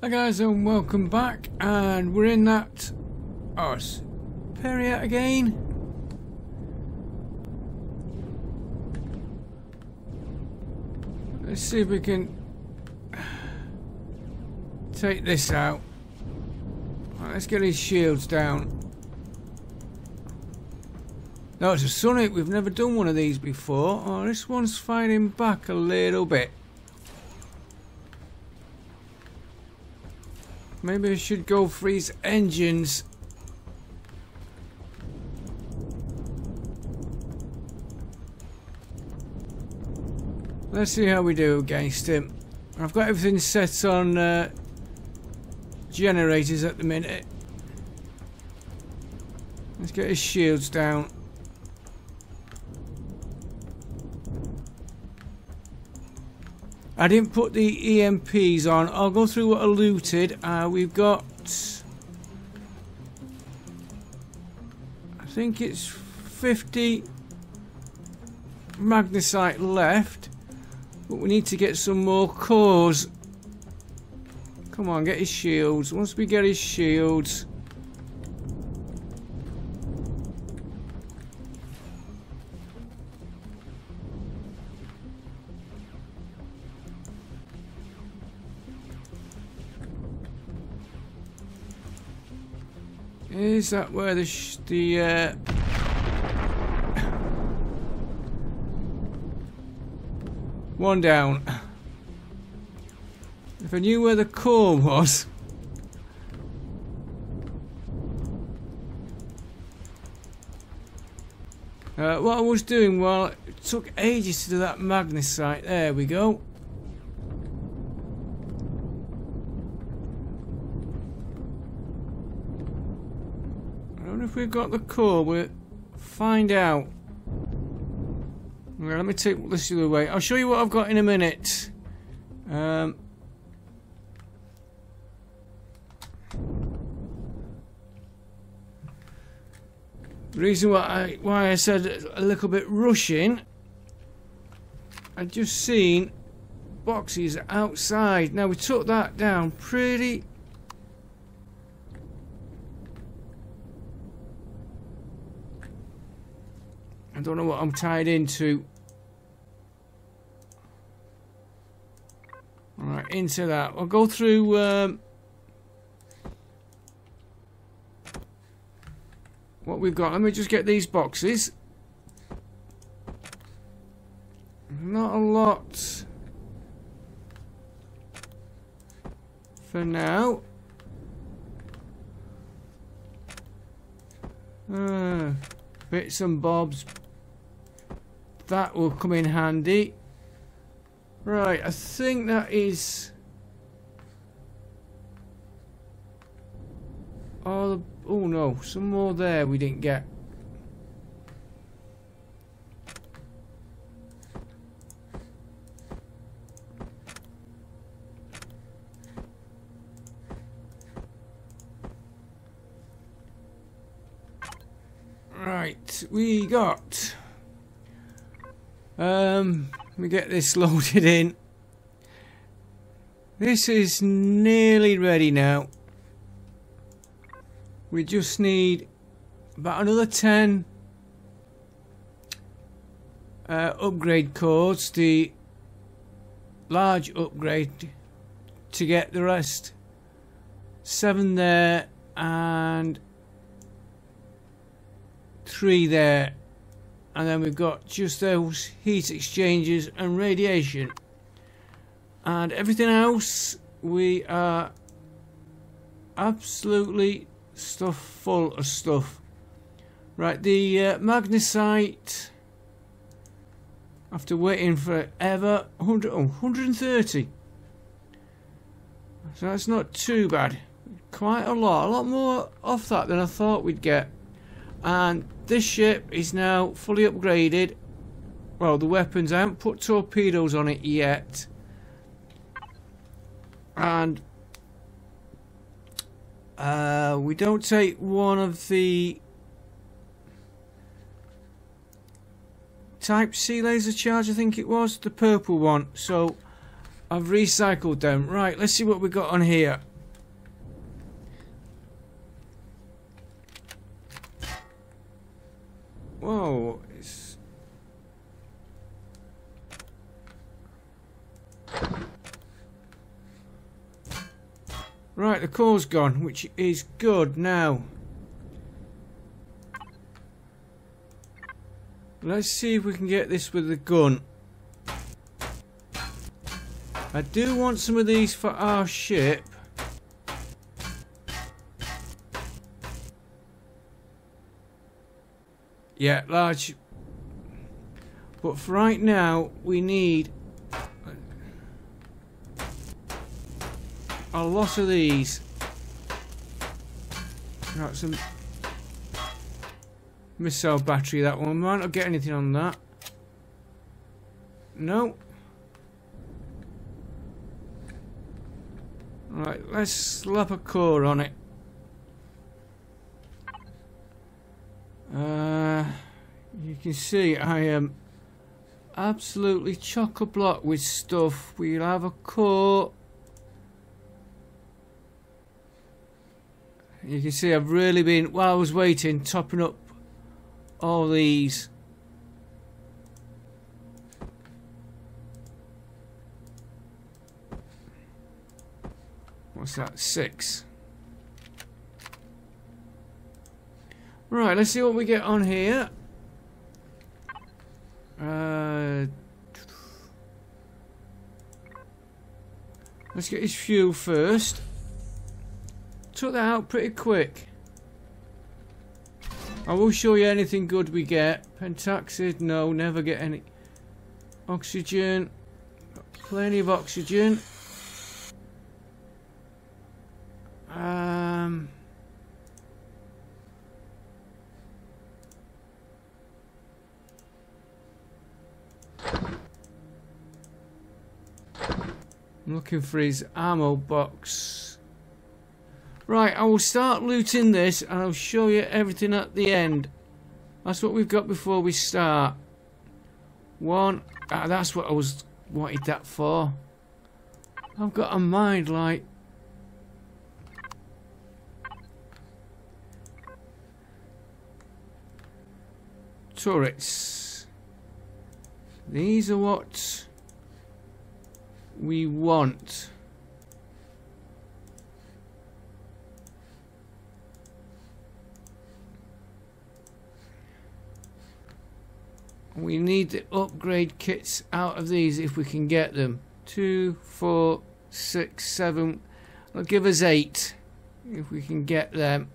Hi guys and welcome back and we're in that oh Peria again. Let's see if we can take this out. Right, let's get his shields down. No it's a Sonic. We've never done one of these before. Oh this one's fighting back a little bit Maybe I should go freeze engines. Let's see how we do against him. I've got everything set on uh, generators at the minute. Let's get his shields down. I didn't put the EMPs on. I'll go through what I looted. Uh, we've got... I think it's 50 magnesite left. But we need to get some more cores. Come on, get his shields. Once we get his shields... Is that where the the uh... one down? If I knew where the core was. Uh, what I was doing, well, it took ages to do that magnesite. There we go. if we've got the core, we'll find out. Right, let me take this the other way. I'll show you what I've got in a minute. Um, the reason why I, why I said a little bit rushing, I just seen boxes outside. Now we took that down pretty don't know what I'm tied into. Alright, into that. I'll go through... Um, what we've got. Let me just get these boxes. Not a lot for now. Uh, bits and bobs, that will come in handy. Right, I think that is... Oh, oh no, some more there we didn't get. Right, we got um, let me get this loaded in. This is nearly ready now. We just need about another 10 uh, upgrade codes, the large upgrade to get the rest. Seven there and three there and then we've got just those heat exchangers and radiation. And everything else we are absolutely stuff full of stuff. Right the uh, magnesite after waiting forever 100, oh, 130 so that's not too bad. Quite a lot a lot more off that than I thought we'd get. And this ship is now fully upgraded. Well, the weapons, I haven't put torpedoes on it yet. And uh, we don't take one of the Type C laser charge, I think it was, the purple one. So I've recycled them. Right, let's see what we got on here. Whoa, it's... Right, the core's gone, which is good now. Let's see if we can get this with the gun. I do want some of these for our ship. Yeah, large. But for right now, we need a lot of these. Got some missile battery, that one. Might not get anything on that. No. Right, let's slap a core on it. Can see I am absolutely chock-a-block with stuff. We'll have a cut. You can see I've really been, while I was waiting, topping up all these. What's that? Six. Right, let's see what we get on here. Uh, let's get his fuel first. Took that out pretty quick. I will show you anything good we get. Pentaxid, no, never get any. Oxygen, plenty of oxygen. Um... I'm looking for his ammo box. Right, I will start looting this and I'll show you everything at the end. That's what we've got before we start. One, ah, that's what I was wanted that for. I've got a mind like turrets. These are what we want. We need the upgrade kits out of these if we can get them. Two, four, six, seven. It'll give us eight if we can get them.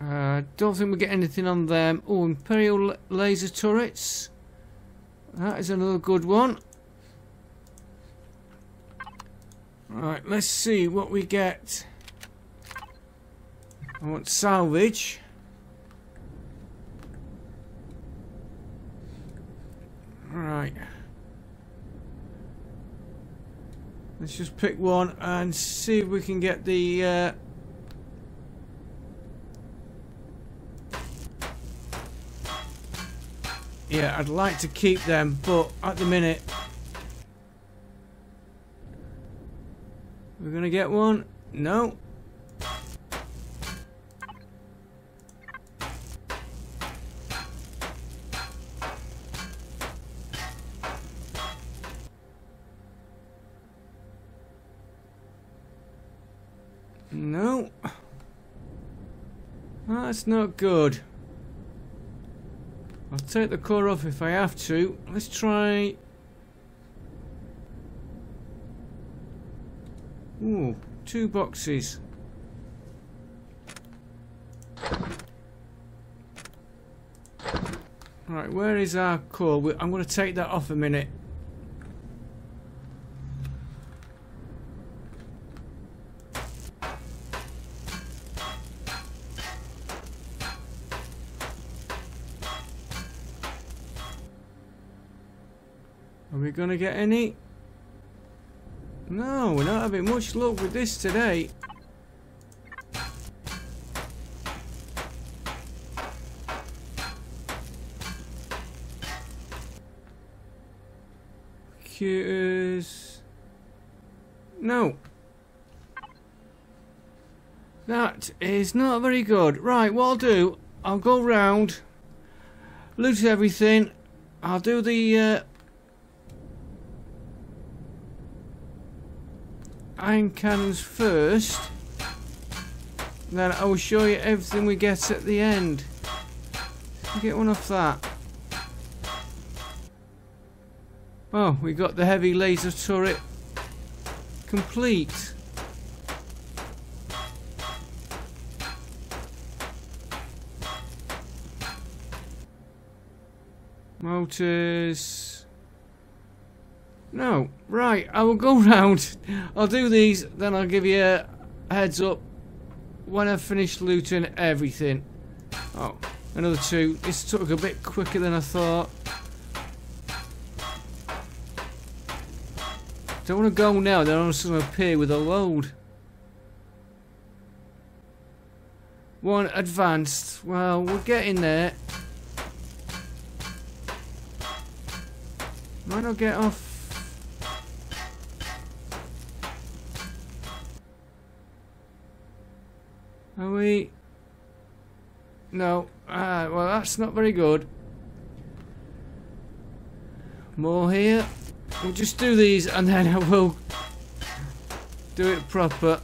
Uh, don't think we get anything on them. Oh, Imperial laser turrets. That is another good one. Right, let's see what we get. I want salvage. Right. Let's just pick one and see if we can get the uh, Yeah, I'd like to keep them, but at the minute... We're gonna get one? No. No. That's not good. Take the core off if I have to. Let's try... Ooh, two boxes. Right, where is our core? I'm going to take that off a minute. To get any? No, we're not having much luck with this today. Computers. No. That is not very good. Right, what I'll do, I'll go round, loot everything. I'll do the uh, iron cannons first. Then I will show you everything we get at the end. Get one off that. Oh, we got the heavy laser turret complete. Motors. No, right, I will go round. I'll do these, then I'll give you a heads up when I finish looting everything. Oh, another two. This took a bit quicker than I thought. Don't want to go now, then I'm going to appear with a load. One advanced. Well, we're getting there. Might not get off. Are we? No. Ah, well, that's not very good. More here. We'll just do these and then I will do it proper.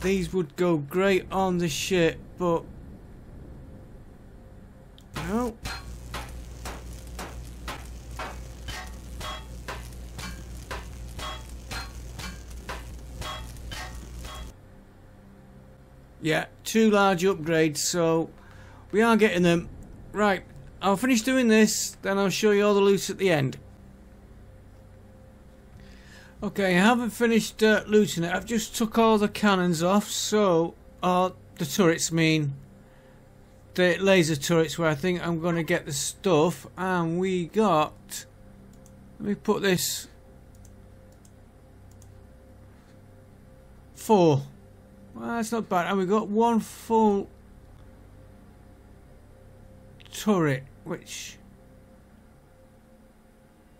These would go great on the ship, but no. Yeah, two large upgrades, so we are getting them. Right, I'll finish doing this, then I'll show you all the loot at the end. Okay, I haven't finished uh, looting it. I've just took all the cannons off, so... Uh, the turrets mean... The laser turrets where I think I'm going to get the stuff. And we got... Let me put this... Four. Well, that's not bad. And we've got one full turret which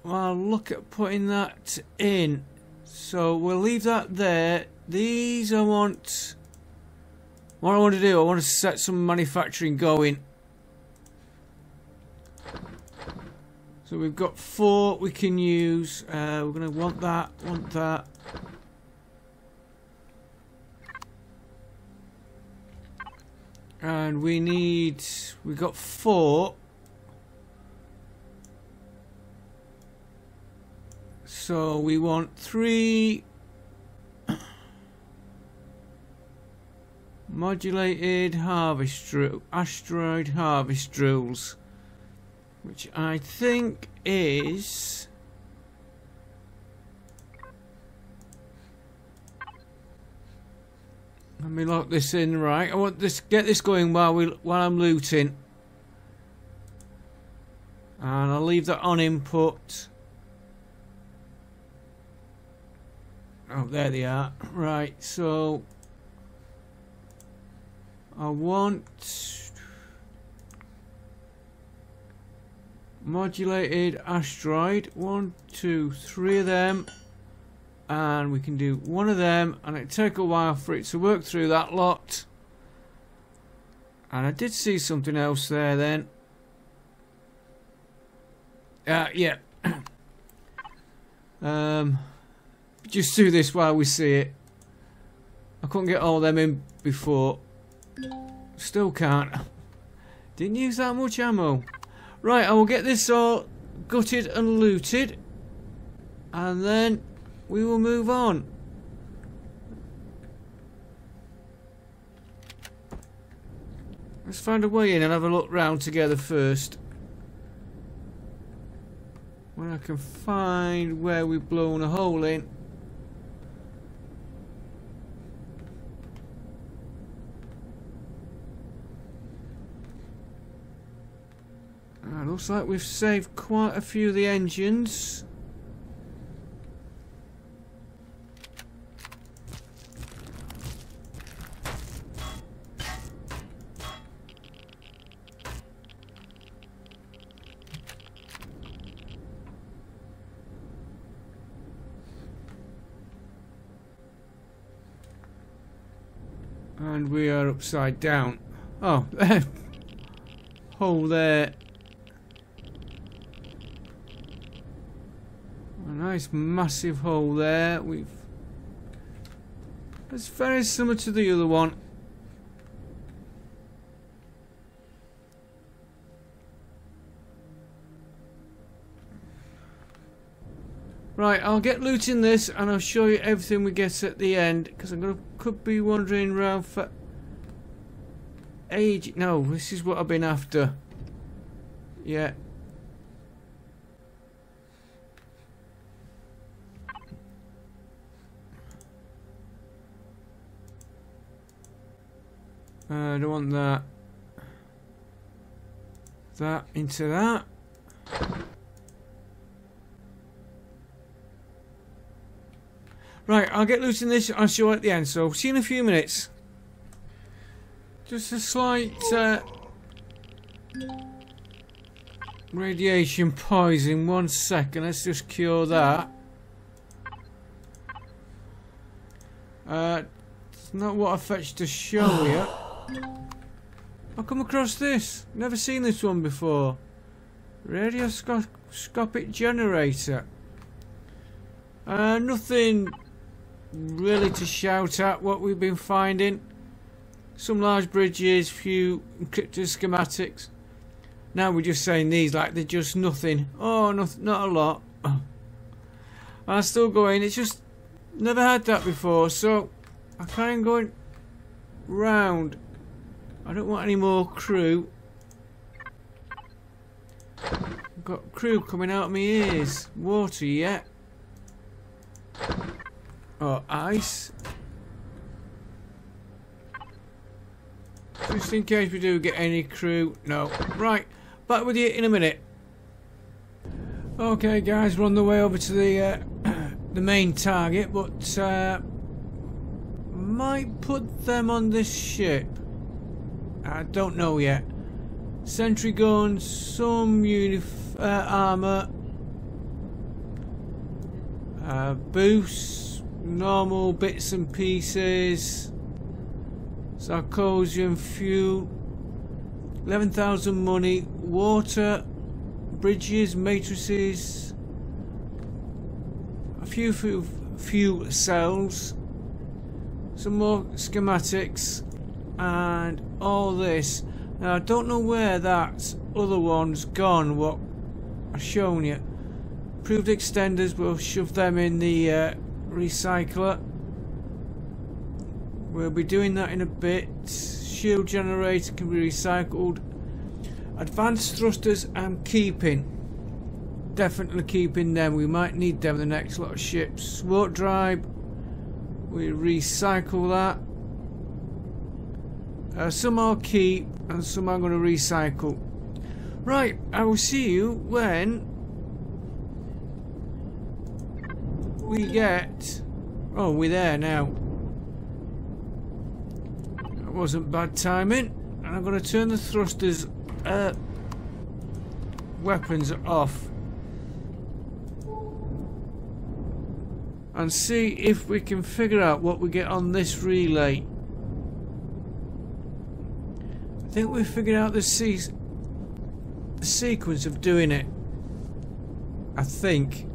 well, look at putting that in. So we'll leave that there. These I want what I want to do I want to set some manufacturing going. So we've got four we can use. Uh, we're going to want that want that and we need we got four So we want three modulated harvest asteroid harvest drills, which I think is. Let me lock this in right. I want this get this going while we while I'm looting. And I'll leave that on input. Oh, there they are. Right, so I want modulated asteroid. One, two, three of them. And we can do one of them. And it took a while for it to work through that lot. And I did see something else there then. Uh, yeah. um... Just do this while we see it. I couldn't get all them in before. Still can't. Didn't use that much ammo. Right, I will get this all gutted and looted. And then we will move on. Let's find a way in and have a look round together first. When I can find where we've blown a hole in. Uh, looks like we've saved quite a few of the engines. And we are upside down. Oh, hole there. A nice massive hole there. We've. It's very similar to the other one. Right, I'll get looting this and I'll show you everything we get at the end because I'm gonna could be wandering around for age. No, this is what I've been after. Yeah. Uh, I don't want that. That into that. Right, I'll get loose in this. I'll show you at the end. So, see you in a few minutes. Just a slight uh, radiation poison. One second. Let's just cure that. Uh, it's not what I fetched to show you. I come across this. Never seen this one before. Radioscopic generator. Uh, nothing really to shout at what we've been finding. Some large bridges, few encrypted schematics. Now we're just saying these like they're just nothing. Oh, not, not a lot. I'm still going. It's just never had that before, so I carry on going round. I don't want any more crew. Got crew coming out of my ears. Water yet? Oh, ice. Just in case we do get any crew. No. Right. Back with you in a minute. Okay, guys, we're on the way over to the uh, the main target, but uh, might put them on this ship. I don't know yet. Sentry guns, some unif uh, armor, uh, boosts normal bits and pieces. Sarcosium fuel 11,000 money water bridges matrices a few few few cells some more schematics and all this. Now I don't know where that other one's gone what I've shown you. Proved extenders we'll shove them in the uh, recycler. We'll be doing that in a bit. Shield generator can be recycled. Advanced thrusters I'm keeping. Definitely keeping them. We might need them in the next lot of ships. Warp drive. We recycle that. Uh, some I'll keep and some I'm going to recycle. Right, I will see you when we get... Oh, we're there now. That wasn't bad timing. And I'm going to turn the thrusters... Uh, weapons off. And see if we can figure out what we get on this relay. I think we figured out the, se the sequence of doing it. I think.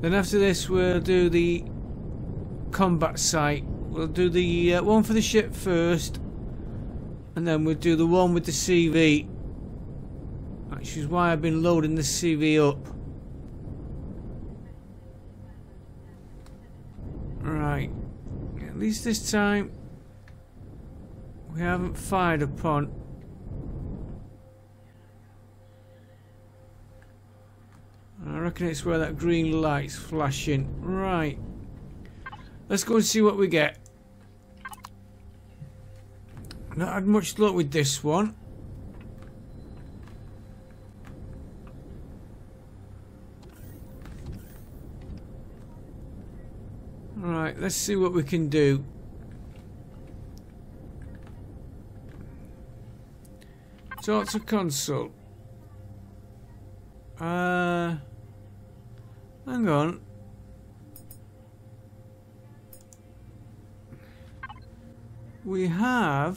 Then after this we'll do the combat site. We'll do the uh, one for the ship first. And then we'll do the one with the CV. Which is why I've been loading the CV up. Right. At least this time we haven't fired upon I reckon it's where that green light's flashing. Right. Let's go and see what we get. Not had much luck with this one. Right, let's see what we can do. Talk to console. Uh... Hang on. we have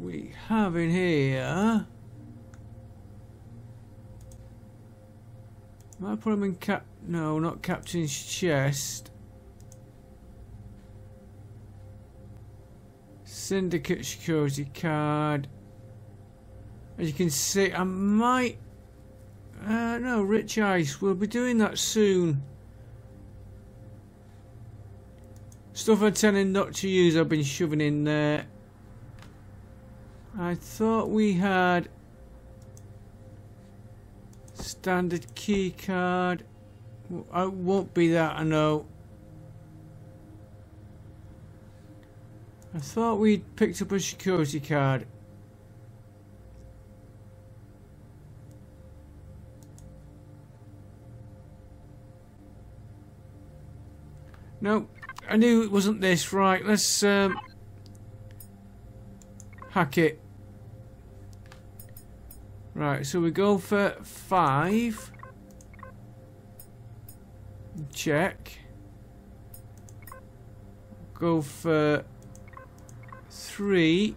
we have in here Might put him in cap no not captain's chest syndicate security card as you can see I might uh, no, Rich Ice. We'll be doing that soon. Stuff I'm telling not to use I've been shoving in there. I thought we had standard key card. It won't be that, I know. I thought we'd picked up a security card. No, I knew it wasn't this. Right, let's um, hack it. Right, so we go for five. Check. Go for three.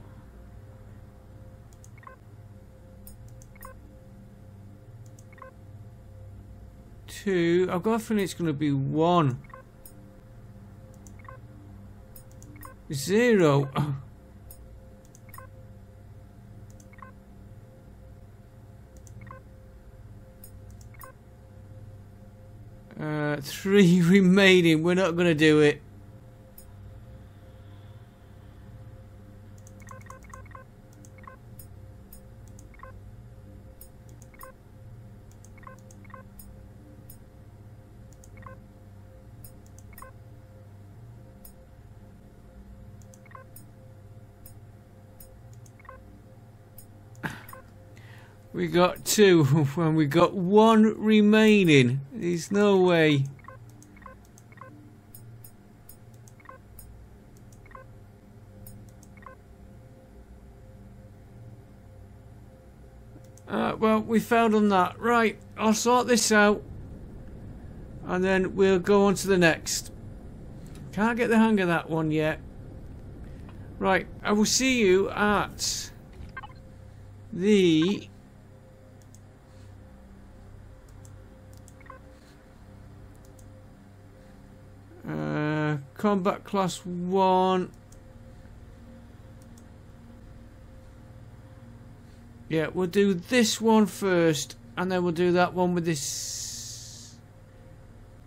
Two. I've got a feeling it's going to be one. Zero. Uh, three remaining. We're not going to do it. We got two when we got one remaining. There's no way. Uh, well, we failed on that. Right, I'll sort this out. And then we'll go on to the next. Can't get the hang of that one yet. Right, I will see you at the combat class 1. Yeah, we'll do this one first, and then we'll do that one with this.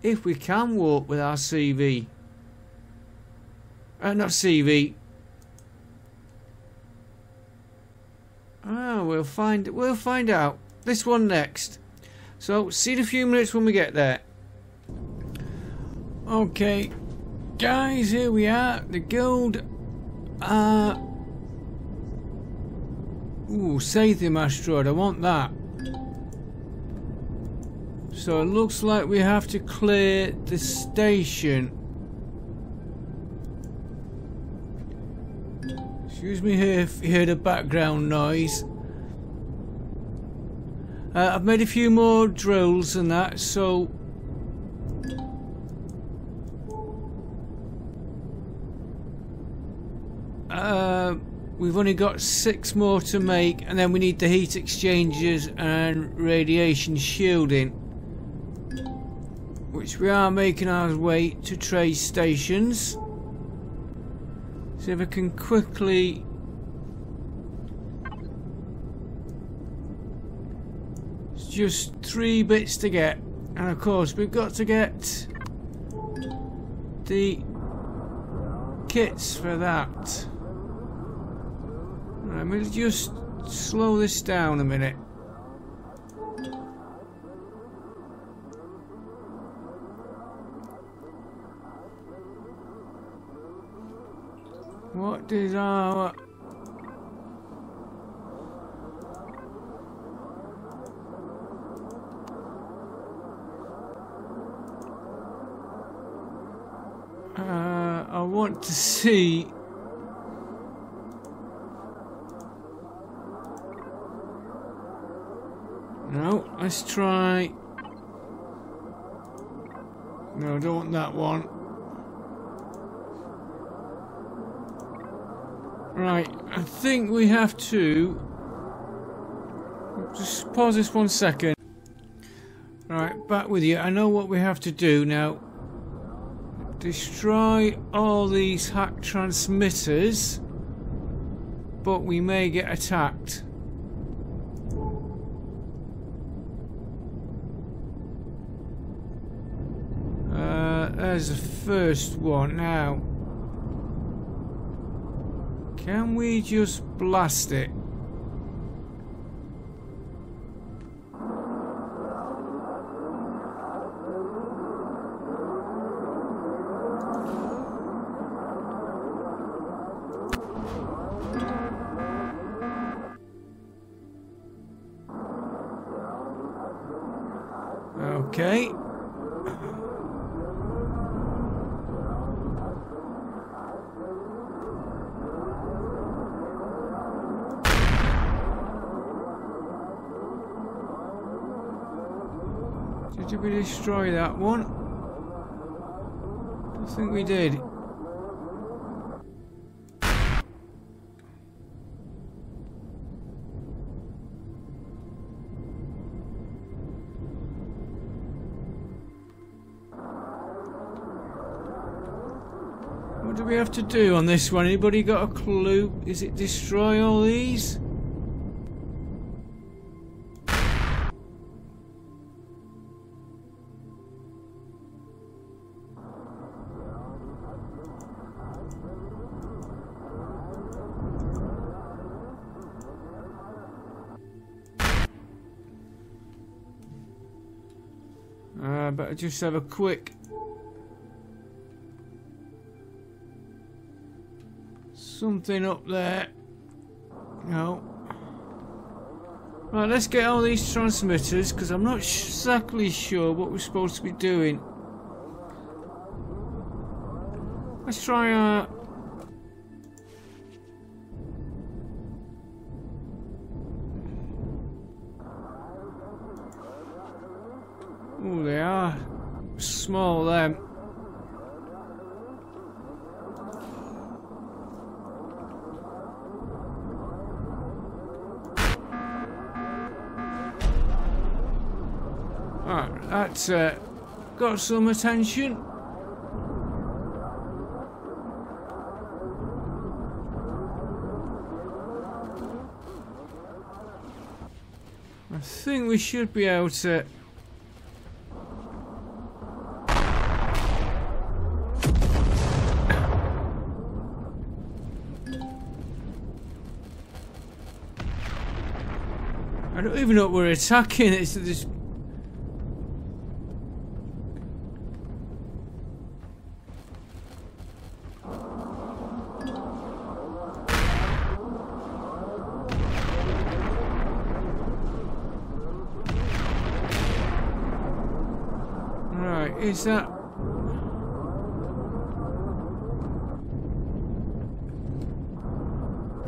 If we can walk with our CV. Uh, not CV. Ah, we'll find we'll find out. This one next. So, see in a few minutes when we get there. Okay, Guys, here we are. The guild Uh. Ooh, Sathium asteroid. I want that. So it looks like we have to clear the station. Excuse me here if you hear the background noise. Uh, I've made a few more drills and that, so We've only got six more to make and then we need the heat exchangers and radiation shielding. Which we are making our way to trade stations. See if I can quickly It's just three bits to get. And of course we've got to get the kits for that. Let me just slow this down a minute. What is our... Uh, I want to see No. Let's try... No, I don't want that one. Right, I think we have to... Just pause this one second. Right, back with you. I know what we have to do now. Destroy all these hack transmitters, but we may get attacked. Uh, there's the first one. Now, can we just blast it? Destroy that one? I think we did. What do we have to do on this one? Anybody got a clue? Is it destroy all these? Just have a quick something up there. No. Right, let's get all these transmitters because I'm not exactly sure what we're supposed to be doing. Let's try uh small them. Alright, that's uh, got some attention. I think we should be able to even know what we're attacking. It's this. Right, is that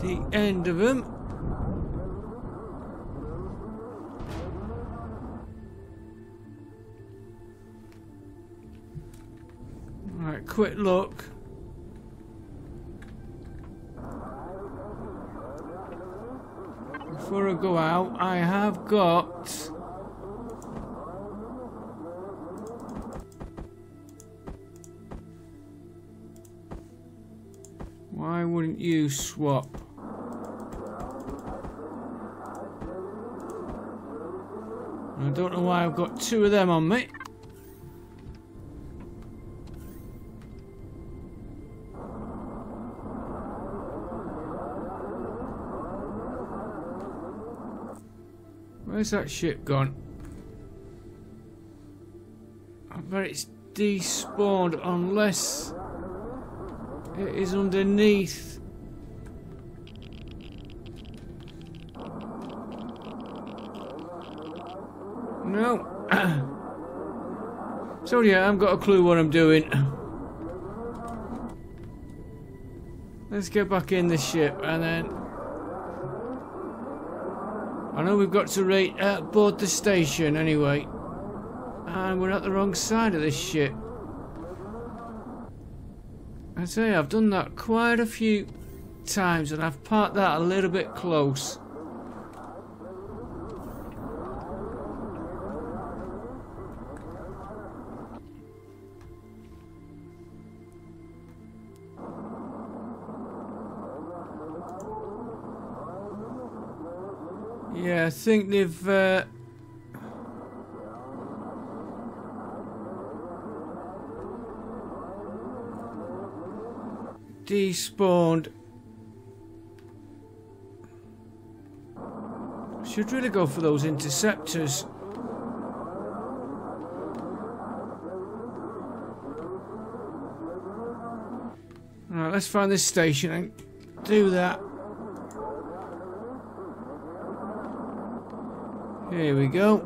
the end of them? Quick look. Before I go out, I have got. Why wouldn't you swap? I don't know why I've got two of them on me. Where's that ship gone? I bet it's despawned unless it is underneath. No. so yeah, I haven't got a clue what I'm doing. Let's get back in the ship and then I know we've got to rate uh, board the station anyway. And we're at the wrong side of this ship. I say I've done that quite a few times and I've parked that a little bit close. I think they've uh, despawned. Should really go for those interceptors. Alright, let's find this station and do that. Here we go.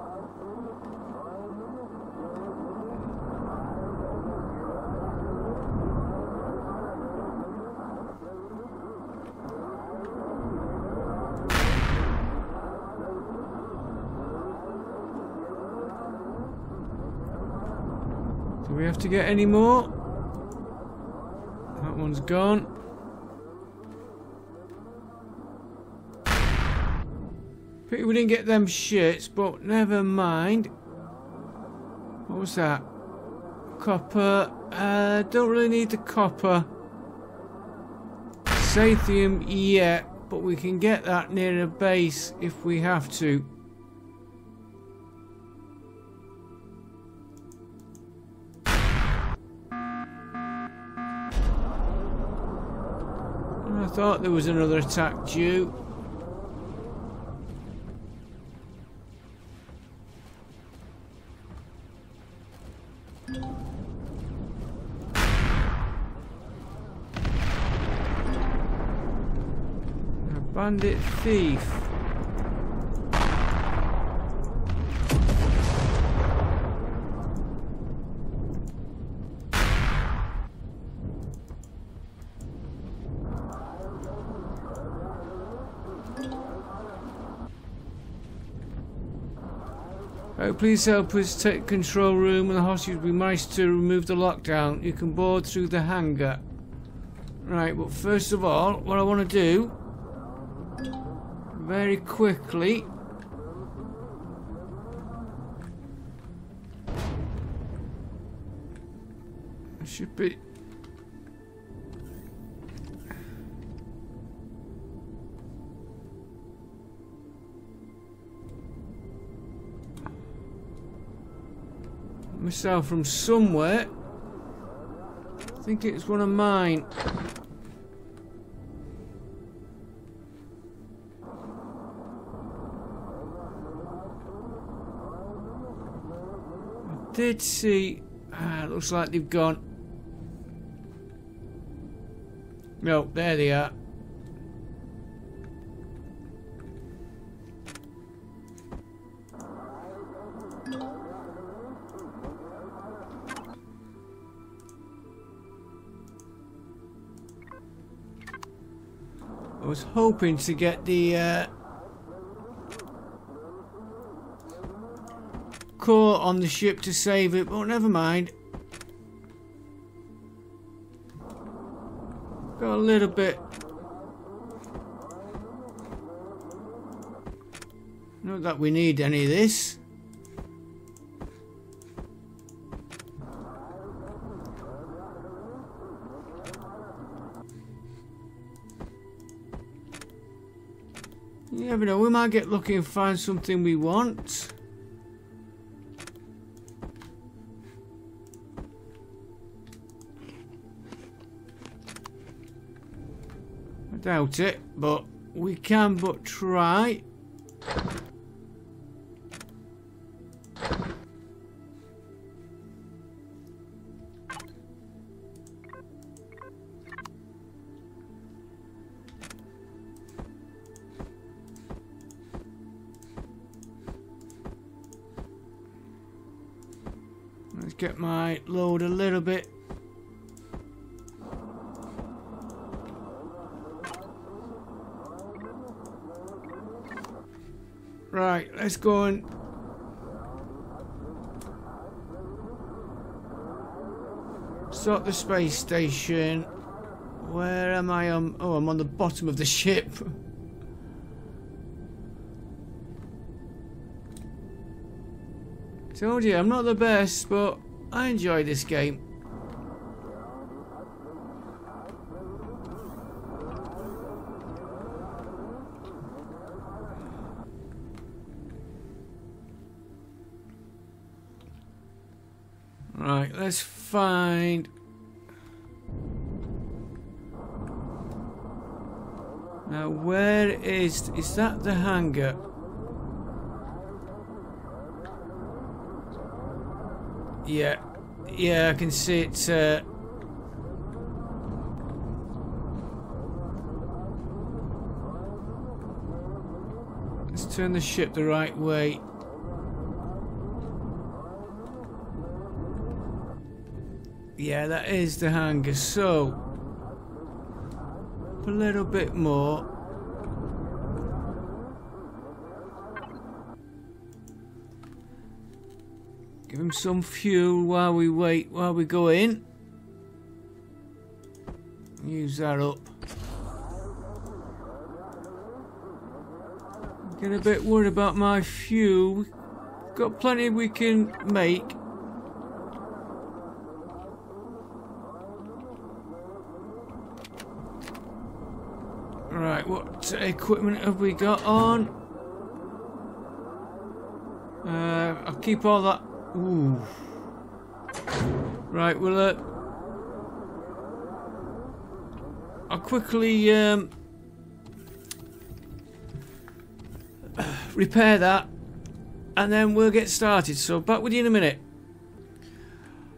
Do we have to get any more? That one's gone. Pity we didn't get them shits, but never mind. What was that? Copper. Uh, don't really need the copper. Sathium, yeah, but we can get that near a base if we have to. I thought there was another attack due. Bandit thief. Uh, please help us take control room and the hostage. We managed to remove the lockdown. You can board through the hangar. Right, but first of all, what I want to do, very quickly, should be missile from somewhere. I think it's one of mine. Did see. Ah, looks like they've gone. No, there they are. I was hoping to get the uh, core on the ship to save it, but never mind. Got a little bit. Not that we need any of this. You never know, we might get lucky and find something we want. Doubt it, but we can but try. Right, let's go and start the space station. Where am I? Um, oh, I'm on the bottom of the ship. Told you, I'm not the best, but I enjoy this game. Right, let's find... Now, where is... Is that the hangar? Yeah. Yeah, I can see it. Uh... Let's turn the ship the right way. Yeah, that is the hangar. So, a little bit more. Give him some fuel while we wait, while we go in. Use that up. Get a bit worried about my fuel. Got plenty we can make. Right, what equipment have we got on? Uh, I'll keep all that Ooh. Right, well, uh, I'll quickly um, repair that and then we'll get started. So back with you in a minute.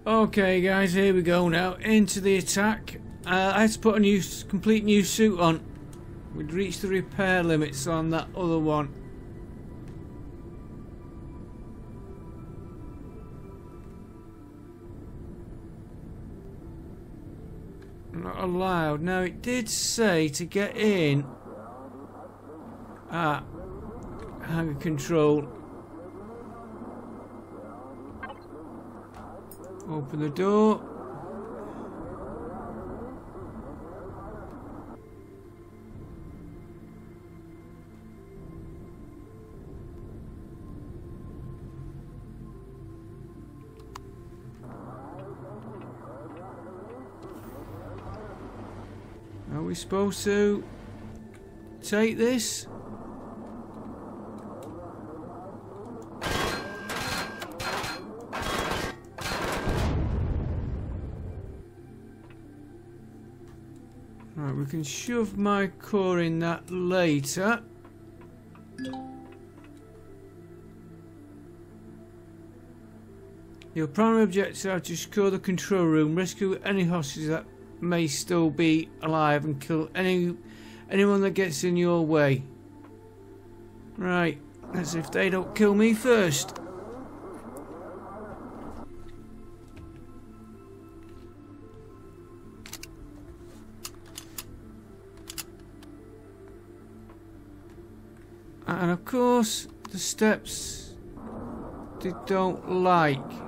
Okay guys, here we go now into the attack. Uh, I had to put a new, complete new suit on. We'd reached the repair limits on that other one. not allowed. Now it did say to get in at hangar control. Open the door. We supposed to take this? Right, we can shove my core in that later. Your primary objectives are to secure the control room, rescue any hostages that may still be alive and kill any anyone that gets in your way. Right, as if they don't kill me first. And of course, the steps they don't like.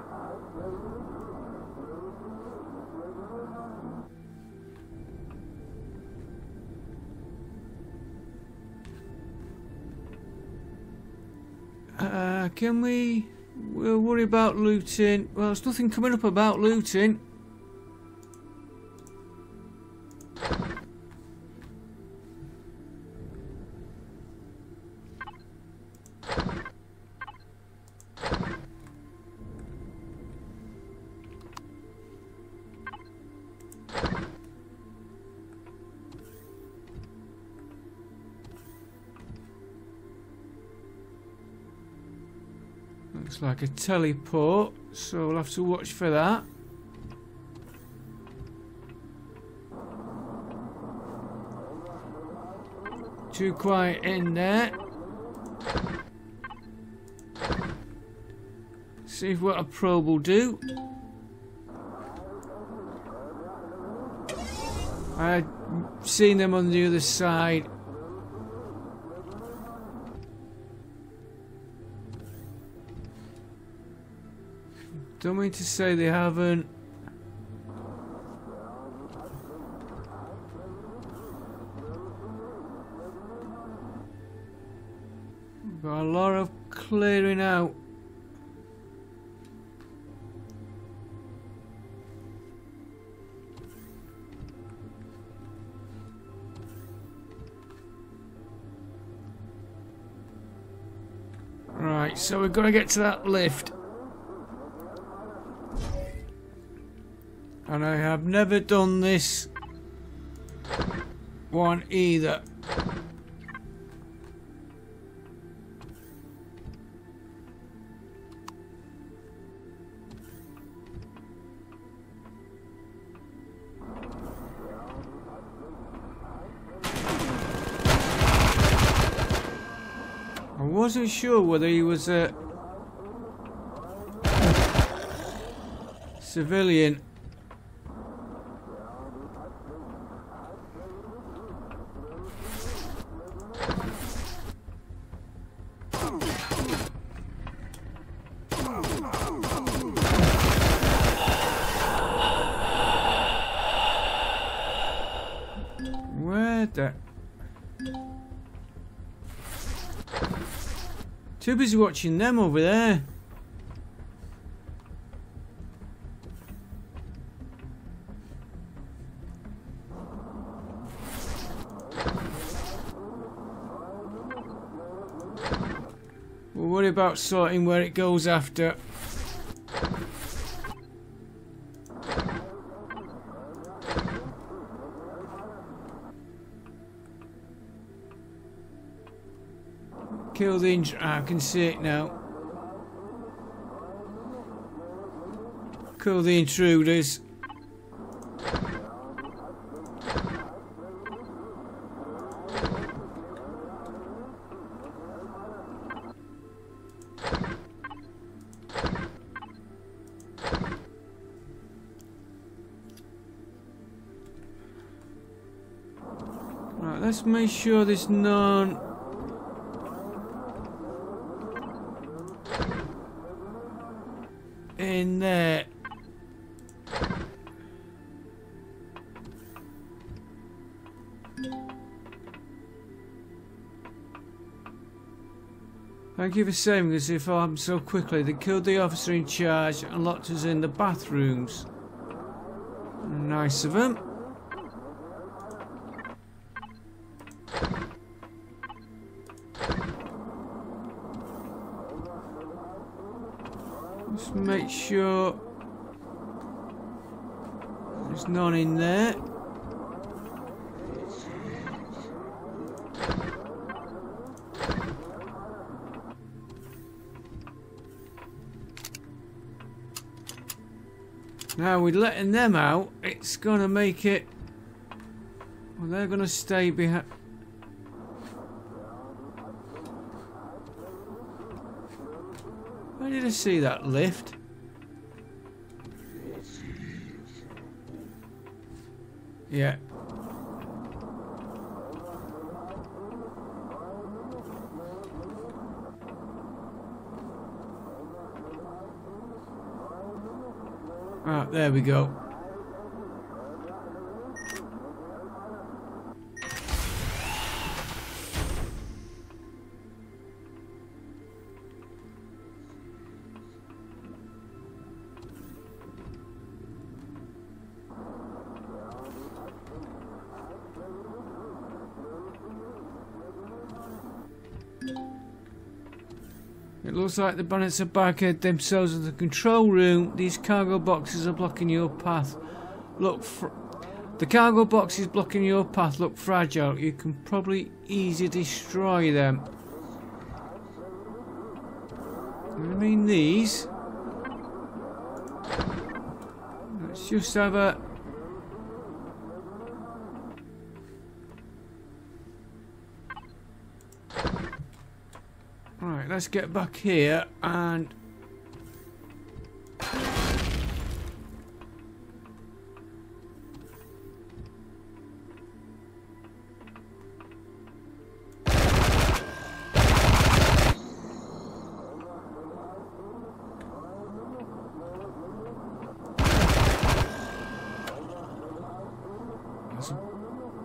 Can we... We'll worry about looting. Well, there's nothing coming up about looting. Like a teleport, so we'll have to watch for that. Too quiet in there. See what a probe will do. I've seen them on the other side Don't mean to say they haven't. Got a lot of clearing out. Right, so we've got to get to that lift. And I have never done this one either. I wasn't sure whether he was a civilian. Busy watching them over there. We'll worry about sorting where it goes after. Kill the int- ah, I can see it now. Kill the intruders. Right, let's make sure there's none Thank you for saving us if I'm so quickly. They killed the officer in charge and locked us in the bathrooms. Nice of them. Just make sure there's none in there. Now with letting them out, it's gonna make it. Well, they're gonna stay behind. Where did I see that lift? Yeah. Ah, there we go. Like the bandits are barricaded themselves in the control room. These cargo boxes are blocking your path. Look, the cargo boxes blocking your path look fragile. You can probably easily destroy them. I mean these. Let's just have a let's get back here and...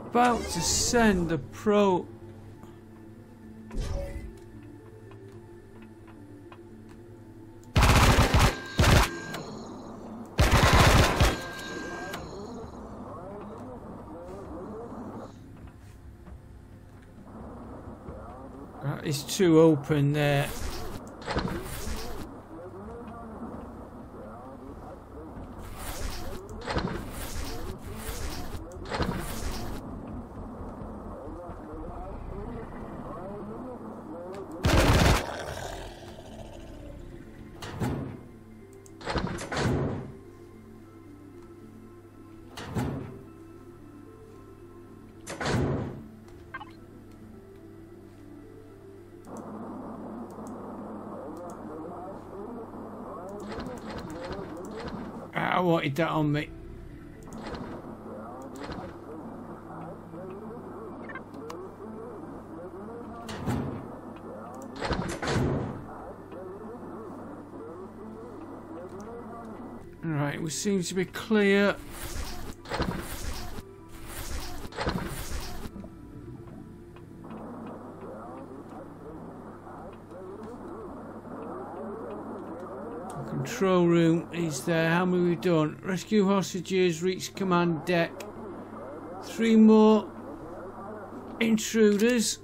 About to send the pro Too open there. That on me. Right, we seem to be clear. There. How many we done? Rescue hostages, reach command deck. Three more intruders.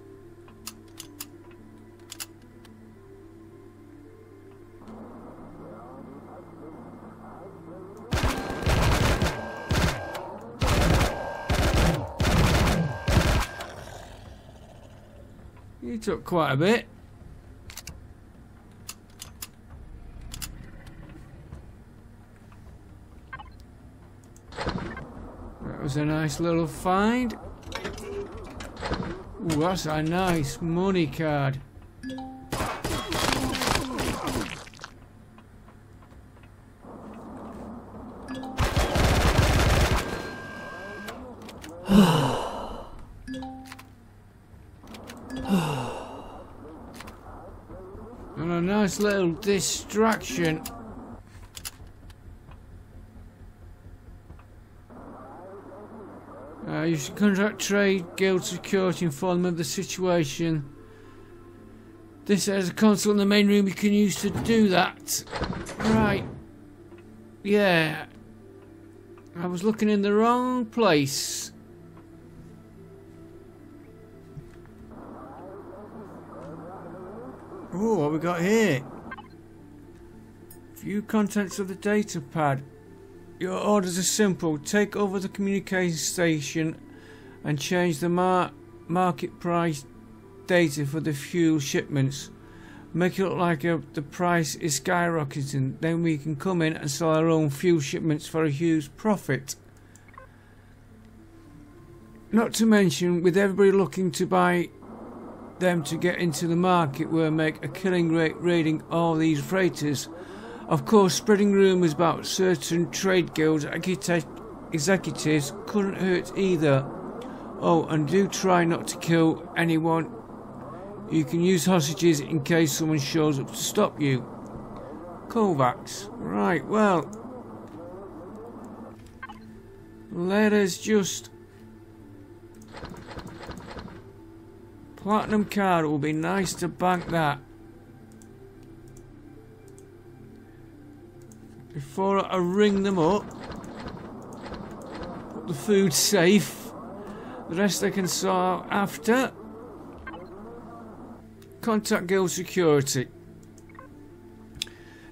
You took quite a bit. A nice little find. Ooh, that's a nice money card. and a nice little distraction. Contact Trade Guild Security and inform them of the situation. This has a console in the main room you can use to do that. Right. Yeah. I was looking in the wrong place. Oh, what we got here? View contents of the data pad. Your orders are simple. Take over the communication station and change the mar market price data for the fuel shipments. Make it look like uh, the price is skyrocketing. Then we can come in and sell our own fuel shipments for a huge profit. Not to mention, with everybody looking to buy them to get into the market, we'll make a killing rate raiding all these freighters. Of course, spreading rumours about certain trade guilds executives couldn't hurt either. Oh, and do try not to kill anyone. You can use hostages in case someone shows up to stop you. Kovacs. Right, well. Let us just... Platinum card it will be nice to bank that. Before I ring them up, put the food safe. The rest I can sort after. Contact Guild Security.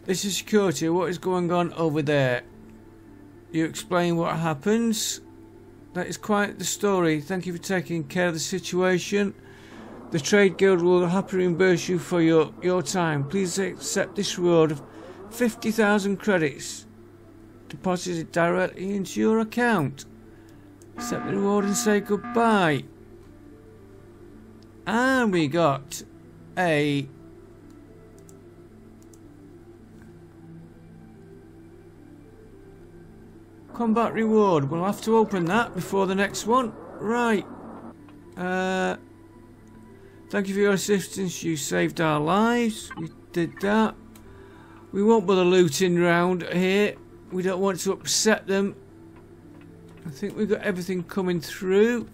This is security. What is going on over there? You explain what happens. That is quite the story. Thank you for taking care of the situation. The Trade Guild will happily reimburse you for your, your time. Please accept this reward of 50,000 credits deposited directly into your account. Accept the reward and say goodbye. And we got a combat reward. We'll have to open that before the next one. Right. Uh, thank you for your assistance. You saved our lives. We did that. We won't bother looting round here. We don't want to upset them. I think we've got everything coming through.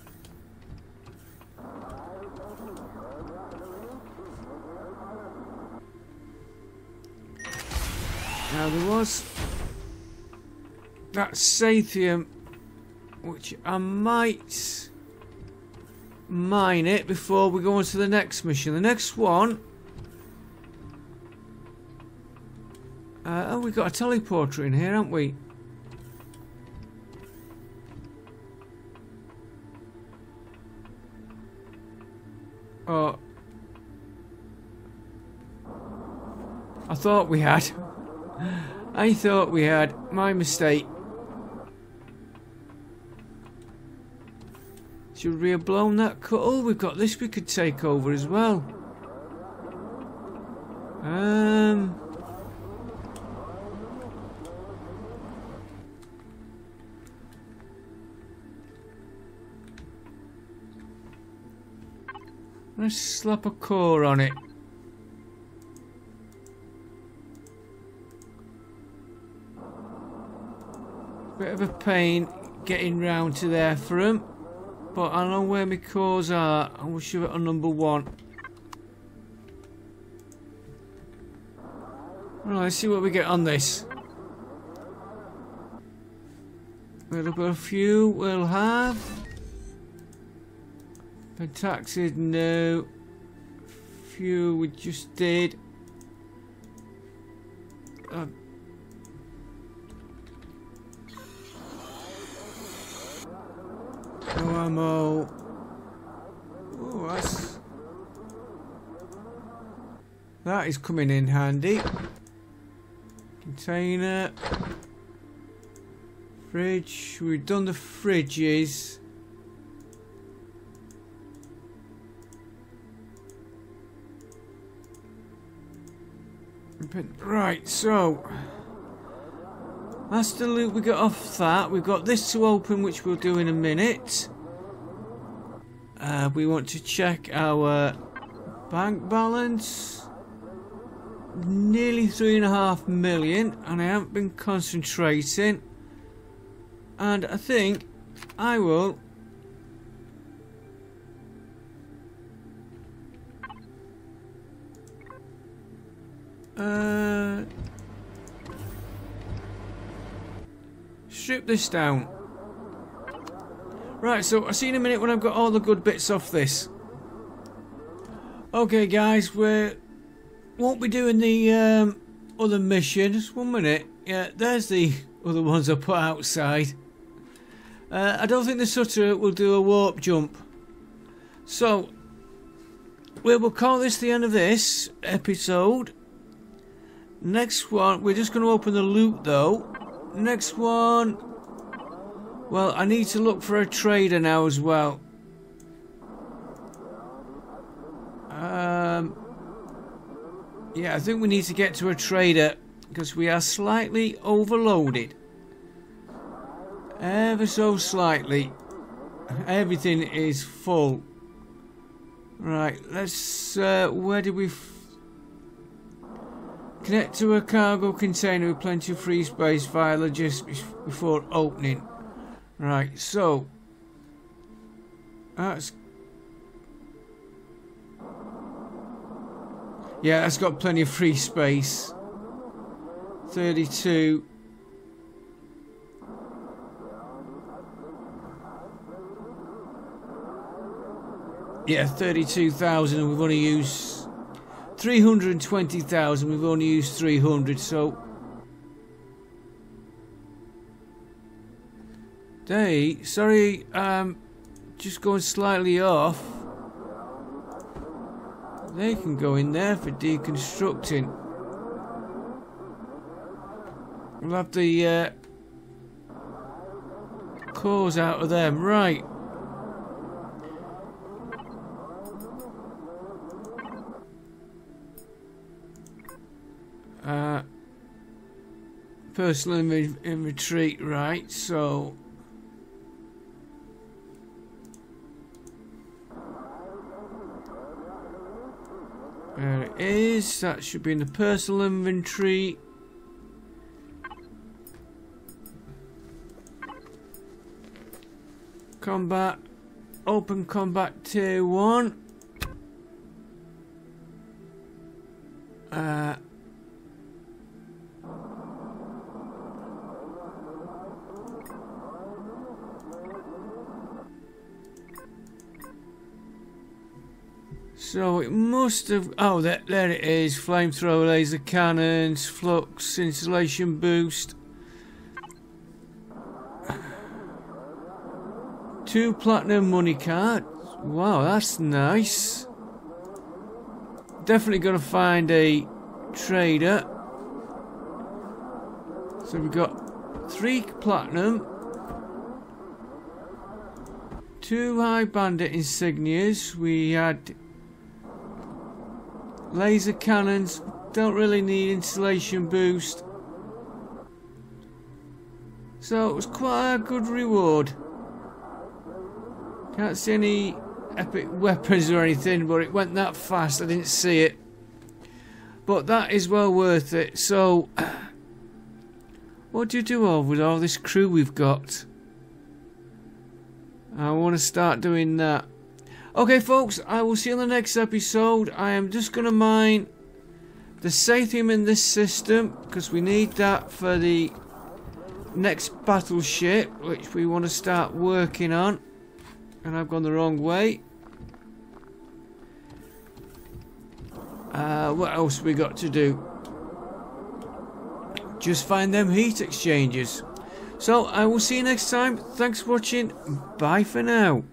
Now there was that Sathium which I might mine it before we go on to the next mission. The next one uh, oh we've got a teleporter in here haven't we? I thought we had I thought we had. My mistake. Should we have blown that cut? Oh, we've got this we could take over as well. Um... Let's slap a core on it. Bit of a pain getting round to there for him. But I know where my cores are. I will shove it on number one. Right, let's see what we get on this. A little bit of fuel we'll have. Pentaxid, no. Fuel we just did. Ammo. Oh, that's... That is coming in handy. Container. Fridge. We've done the fridges. Right, so... That's the loot we got off that. We've got this to open, which we'll do in a minute. Uh, we want to check our bank balance. Nearly three and a half million, and I haven't been concentrating. And I think I will Uh, strip this down. Right, so I'll see you in a minute when I've got all the good bits off this. Okay, guys, we won't be doing the um, other mission. Just one minute. Yeah, there's the other ones I put outside. Uh, I don't think the Sutter will do a warp jump. So, we will call this the end of this episode. Next one, we're just going to open the loop though. Next one, well, I need to look for a trader now as well. Um, yeah, I think we need to get to a trader because we are slightly overloaded. Ever so slightly. Everything is full. Right, let's... Uh, where did we... Connect to a cargo container with plenty of free space via logistics before opening. Right, so that's yeah, that's got plenty of free space. Thirty-two. Yeah, 32,000 we've only used 320,000 we've only used 300 so Day, sorry, um, just going slightly off. They can go in there for deconstructing. We'll have the uh, cores out of them. Right. Uh, personal in, in retreat, right, so There it is. That should be in the personal inventory. Combat. Open combat tier 1. Uh, So it must have. Oh, there, there it is. Flamethrower laser cannons, flux, insulation boost. Two platinum money cards. Wow, that's nice. Definitely going to find a trader. So we've got three platinum, two high bandit insignias. We had Laser cannons. Don't really need insulation boost. So it was quite a good reward. Can't see any epic weapons or anything, but it went that fast I didn't see it. But that is well worth it. So, what do you do all with all this crew we've got? I want to start doing that. Okay, folks, I will see you in the next episode. I am just going to mine the Sathium in this system because we need that for the next battleship, which we want to start working on. And I've gone the wrong way. Uh, what else we got to do? Just find them heat exchangers. So I will see you next time. Thanks for watching. Bye for now.